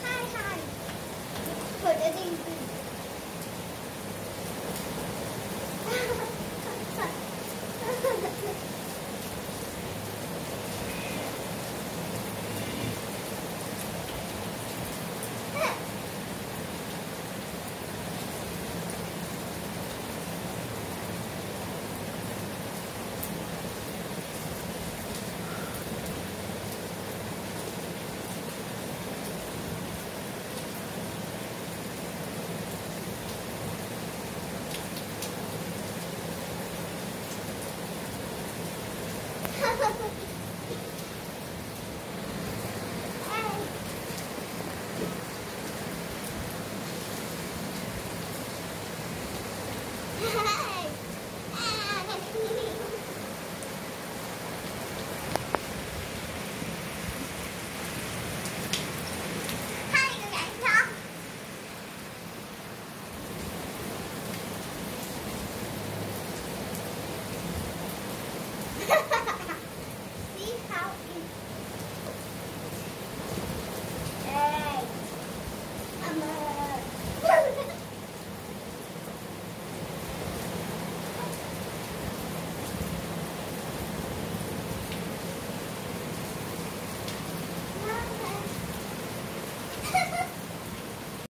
ใช่ใช่เปิจริจริง Ha, ha, ha.